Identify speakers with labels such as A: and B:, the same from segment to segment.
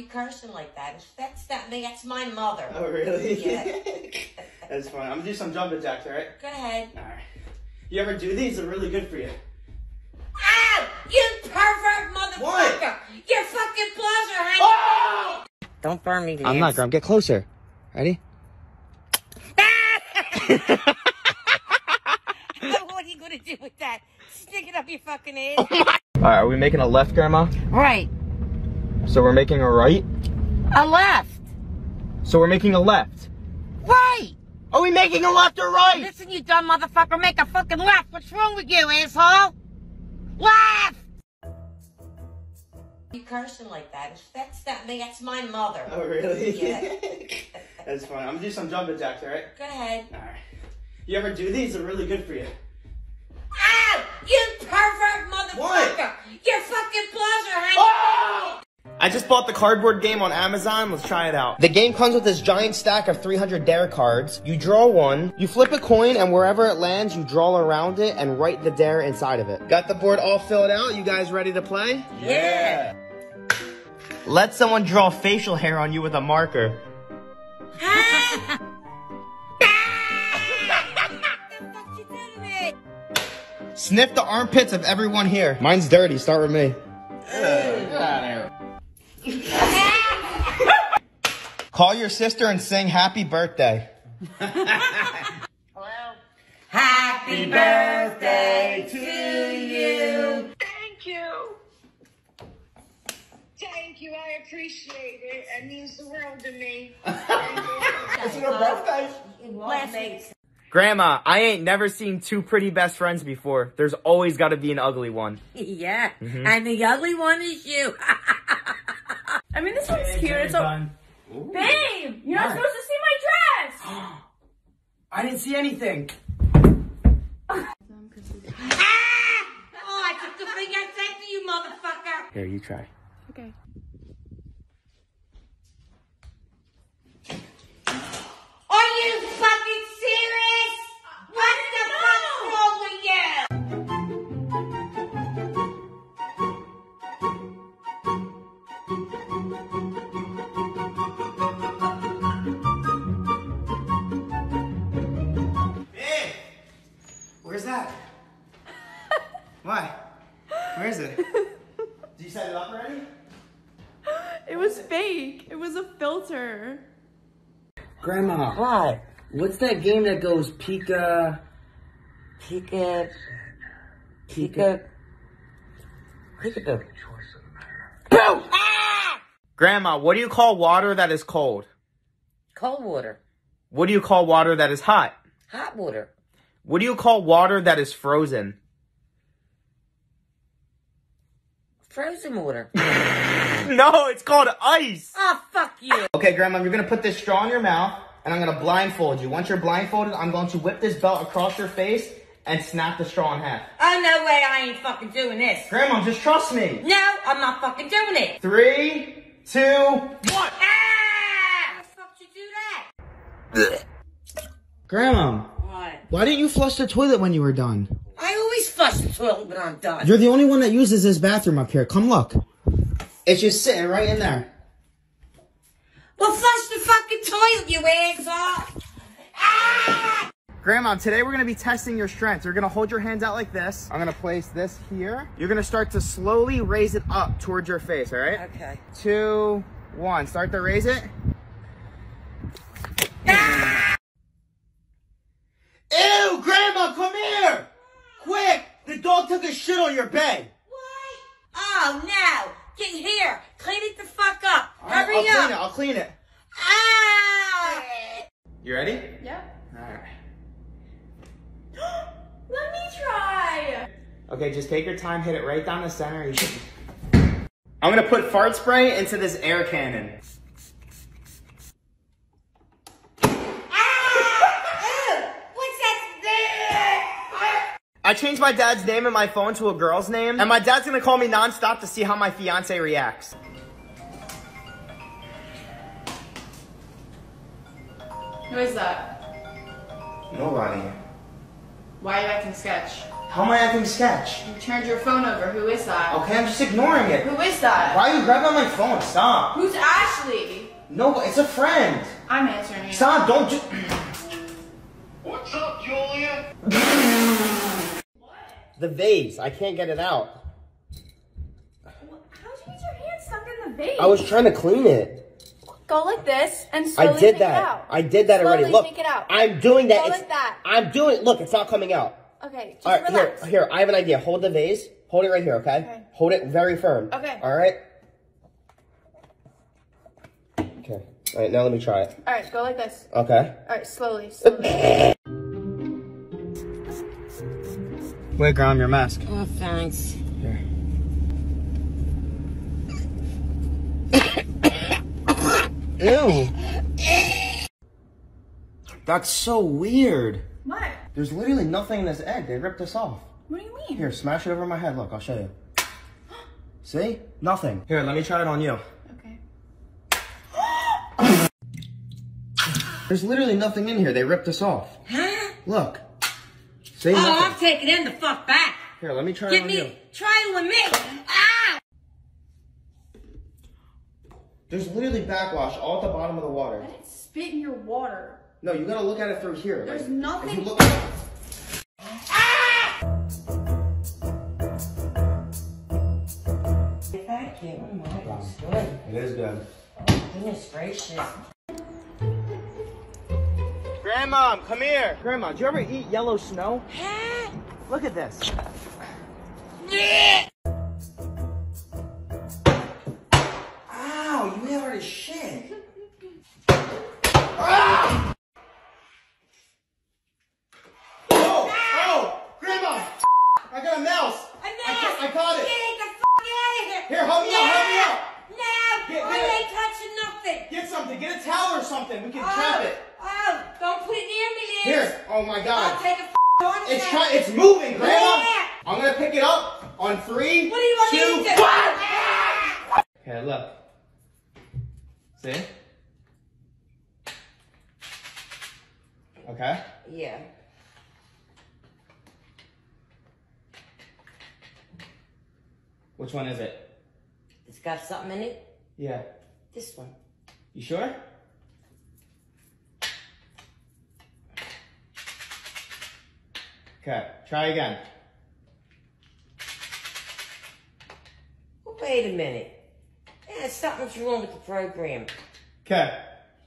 A: You cursing like that? That's not me. That's my mother.
B: Oh, really?
A: Yeah.
B: That's fine. I'm gonna do some jumping jacks, alright?
A: Go ahead.
B: Alright. You ever do these? They're really good for you.
A: Ow! You pervert motherfucker!
B: What?
A: Your fucking claws are hanging.
B: Oh!
A: Don't burn me, Lance.
B: I'm not, Gram. Get closer. Ready?
A: what are you gonna do with that? Stick it up your fucking head.
B: Oh alright, are we making a left, Grandma?
A: Right.
B: So we're making a right?
A: A left.
B: So we're making a left.
A: Right.
B: Are we making a left or right?
A: Listen, you dumb motherfucker, make a fucking left. What's wrong with you, asshole? Left! You cursing like that? That's not me. That's my mother.
B: Oh, really?
A: Yeah.
B: That's fine. I'm gonna do some jumping jacks, alright?
A: Go ahead.
B: Alright. You ever do these? They're really good for you.
A: Ow! You pervert motherfucker!
B: What?
A: Your fucking claws are hanging.
B: Oh! I just bought the cardboard game on Amazon. Let's try it out. The game comes with this giant stack of 300 dare cards. You draw one, you flip a coin, and wherever it lands, you draw around it and write the dare inside of it. Got the board all filled out. You guys ready to play?
A: Yeah.
B: Let someone draw facial hair on you with a marker.
A: The fuck you did to me?
B: Sniff the armpits of everyone here. Mine's dirty. Start with me. Call your sister and sing happy birthday.
A: Hello? Happy birthday to you.
C: Thank you. Thank you. I appreciate it. It means the world to me.
B: Is it a birthday?
A: Bless me.
B: Grandma, I ain't never seen two pretty best friends before. There's always got to be an ugly one.
A: Yeah. Mm-hmm. And the ugly one is you.
D: I mean, this one's cute. It's a babe. You're not supposed to see my dress.
B: I didn't see anything.
A: ah! Oh, I took the thing I said to you, motherfucker.
B: Here, you try. Why? Where is it? Did you set it up already?
D: It was fake. It was a filter.
B: Grandma,
A: What?
B: what's that game that goes Pika?
A: Pika. Pika. Peekaboo.
B: Grandma, what do you call water that is cold?
A: Cold water.
B: What do you call water that is hot?
A: Hot water.
B: What do you call water that is frozen?
A: Frozen water.
B: No, it's called ice.
A: oh, fuck you.
B: Okay, Grandma, you're gonna put this straw in your mouth, and I'm gonna blindfold you. Once you're blindfolded, I'm going to whip this belt across your face and snap the straw in half.
A: Oh, no way I ain't fucking doing this.
B: Grandma, just trust me.
A: No, I'm not fucking doing it.
B: Three, two, one.
A: Ah! How the fuck you do that?
B: Grandma,
A: What?
B: Why didn't you flush the toilet when you were done?
A: I always flush the toilet when I'm done.
B: You're the only one that uses this bathroom up here. Come look. It's just sitting right in there.
A: well, flush the fucking toilet, you asshole. Ah!
B: Grandma, today we're gonna be testing your strength. You're gonna hold your hands out like this. I'm gonna place this here. You're gonna start to slowly raise it up towards your face, all right?
A: Okay.
B: Two, one. Start to raise it. Ew, Grandma, come here! Quick! The dog took a shit on your bed.
A: What? Oh, no. Get here. Clean it the fuck up.
B: All right,
A: Hurry
B: I'll
A: up.
B: clean it. I'll clean it.
A: Ah!
B: You ready?
D: Yep.
B: All right.
D: Let me try.
B: Okay, just take your time, hit it right down the center. I'm gonna put fart spray into this air cannon.
A: Ah! Ew! What's that?
B: I changed my dad's name in my phone to a girl's name, and my dad's gonna call me nonstop to see how my fiance reacts.
D: Who is that?
B: Nobody.
D: Why are you acting sketch?
B: How am I acting sketch?
D: You turned your phone over. Who is that?
B: Okay, I'm just ignoring it.
D: Who is that?
B: Why are you grabbing my phone? Stop.
D: Who's Ashley?
B: No, it's a friend.
D: I'm answering you.
B: Stop, don't do.
E: What's up, Julia?
B: The vase, I can't get it out.
D: How'd you get your hand stuck in the vase?
B: I was trying to clean it.
D: Go like this and slowly
B: I did that.
D: it out.
B: I did that
D: slowly
B: already. Look,
D: it out.
B: I'm doing that.
D: Go
B: It's-
D: like that.
B: I'm doing. Look, it's not coming out.
D: Okay, just
B: All right, here, here. I have an idea. Hold the vase. Hold it right here, okay?
D: Okay.
B: Hold it very firm.
D: Okay.
B: All right. Okay. All right. Now let me try it.
D: All right, go like this.
B: Okay.
D: All right, slowly, slowly.
B: Wait, Gram, your mask.
A: Oh, thanks.
B: Here. Ew. That's so weird.
D: what?
B: There's literally nothing in this egg. They ripped this off.
D: What do you mean?
B: Here, smash it over my head. Look, I'll show you. See? Nothing. Here, let me try it on you.
D: Okay.
B: There's literally nothing in here. They ripped us off.
A: Huh?
B: Look. See?
A: Oh,
B: Nothing.
A: I'm taking him the fuck back.
B: Here, let me try it
A: Give
B: on
A: me,
B: you.
A: try it with me. Ah!
B: There's literally backwash all at the bottom of the water.
D: I didn't spit in your water.
B: No, you gotta look at it through here.
D: There's
B: like,
D: nothing-
B: If you look
A: Thank you. Oh my God, it's good.
B: It is good.
A: Goodness gracious.
B: Grandma, come here. Grandma, do you ever eat yellow snow?
A: Huh?
B: Look at this. Ow, you made out of shit. ah! Oh, oh, Grandma, I got a mouse.
A: A
B: I,
A: mouse.
B: ca- I caught it.
A: Get the fuck out of here.
B: Here, help me out, help me out.
A: No,
B: Get-
A: I
B: get it.
A: ain't touching nothing.
B: Get something, get a towel or something. We can
A: oh,
B: trap it.
A: Oh, don't put it near me, Liz.
B: Here, oh my
A: I'll
B: God.
A: take a f- on
B: It's
A: you.
B: trying, it's moving, Grandma.
A: Yeah.
B: I'm gonna pick it up on three,
A: What do you want
B: two,
A: me to do?
B: one. Okay, look. See? Okay.
A: Yeah.
B: Which one is it?
A: It's got something in it.
B: Yeah.
A: This one.
B: You sure? Okay, try again.
A: Wait a minute. Yeah, something's wrong with the program.
B: Okay,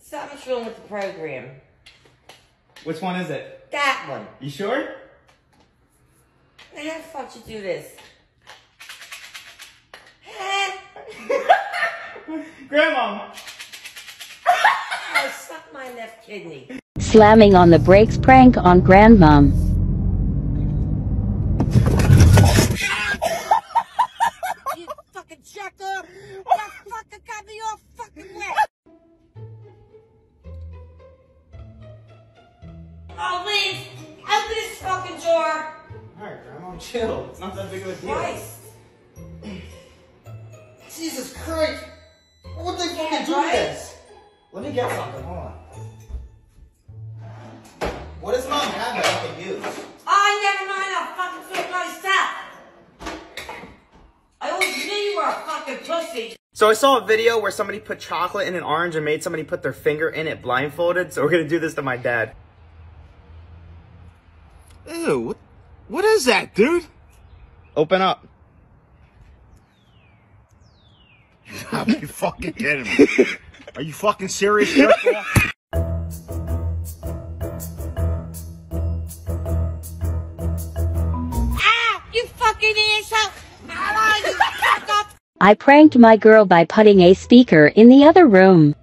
A: Something's wrong with the program.
B: which one is it?
A: That one.
B: You sure?
A: Now, how the fuck you do this?
B: Grandma!
A: Oh, suck my left kidney.
F: Slamming on the brakes prank on grandmom.
A: Oh, Liz! Open this fucking door!
B: Alright, Grandma, chill. It's not that big of a deal.
A: Christ!
B: Jesus Christ! What would they fucking
A: Yeah,
B: do
A: right?
B: this? Let me get something, hold on. What does mom have that I can use?
A: Oh, never mind, I'll fucking fix myself! I always knew you were a fucking pussy!
B: So I saw a video where somebody put chocolate in an orange and made somebody put their finger in it blindfolded, so we're gonna do this to my dad.
E: Ew, what, what is that, dude?
B: Open up.
E: Are you fucking kidding me? Are you fucking serious,
A: Ah! You fucking asshole! Ah, you fuck up!
F: I pranked my girl by putting a speaker in the other room.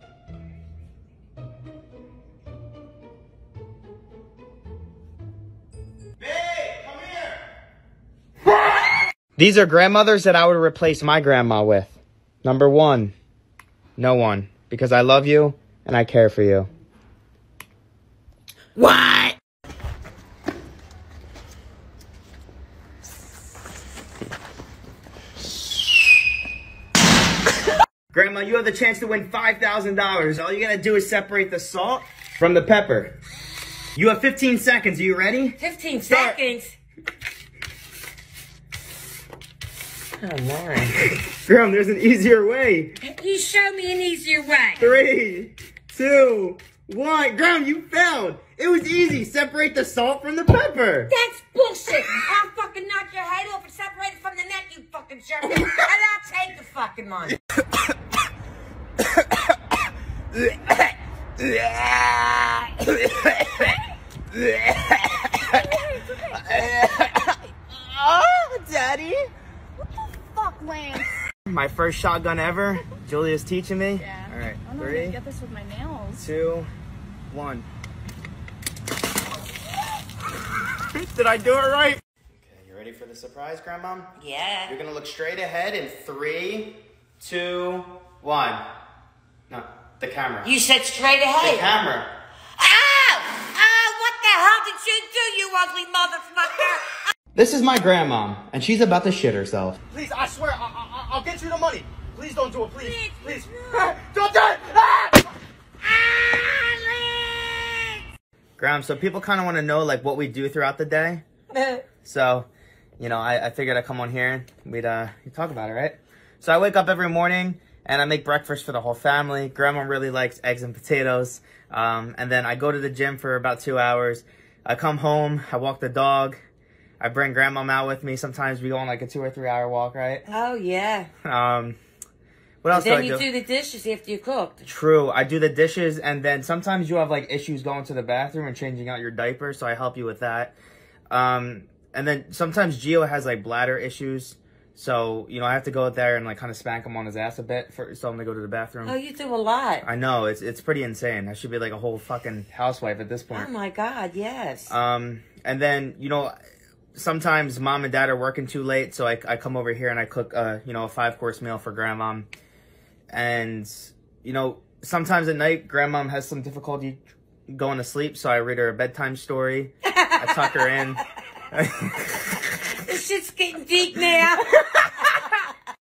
B: These are grandmothers that I would replace my grandma with. Number one, no one. Because I love you and I care for you.
A: What?
B: Grandma, you have the chance to win $5,000. All you gotta do is separate the salt from the pepper. You have 15 seconds. Are you ready?
A: 15
B: Start.
A: seconds?
B: Gram, there's an easier way.
A: You show me an easier way.
B: Three, two, one. Gram, you failed. It was easy. Separate the salt from the pepper.
A: That's bullshit. I'll fucking knock your head off and separate it from the neck, you fucking jerk. and I'll take the fucking money.
B: oh, Daddy.
D: Fuck, Lance.
B: My first shotgun ever. Julia's teaching me.
D: Yeah.
B: All right.
D: I don't know how
B: Three,
D: to get this with my nails.
B: two, one. Did I do it right? Okay, you ready for the surprise, Grandma?
A: Yeah.
B: You're gonna look straight ahead in three, two, one. No, the camera.
A: You said straight ahead.
B: the camera.
A: Ow! Ow! What the hell did you do, you ugly motherfucker?
B: This is my grandma, and she's about to shit herself.
E: Please, I swear, I, I, I'll get you the money. Please don't do it, please.
A: Please,
E: Please. don't do it! Ah!
B: Gram, so people kind of want to know like what we do throughout the day. So, you know, I, I figured I'd come on here and we'd uh talk about it, right? So I wake up every morning and I make breakfast for the whole family. Grandma really likes eggs and potatoes. Um, and then I go to the gym for about two hours. I come home, I walk the dog. I bring grandma out with me. Sometimes we go on like a two or three hour walk, right?
A: oh, yeah.
B: Um, what else do I
A: Then
B: do?
A: you do the dishes after you cooked.
B: True. I do the dishes, and then sometimes you have like issues going to the bathroom and changing out your diaper, so I help you with that. Um, and then sometimes Gio has like bladder issues, so you know I have to go out there and like kind of spank him on his ass a bit for so him to go to the bathroom.
A: Oh, you do a lot.
B: I know it's it's pretty insane. I should be like a whole fucking housewife at this point.
A: Oh, my God, yes.
B: Um, and then you know sometimes mom and dad are working too late, so I, I come over here and I cook uh you know a five course meal for grandmom, and you know sometimes at night grandmom has some difficulty going to sleep, so I read her a bedtime story. I tuck her in.
A: this shit's getting deep now.